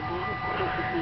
you go go to sleep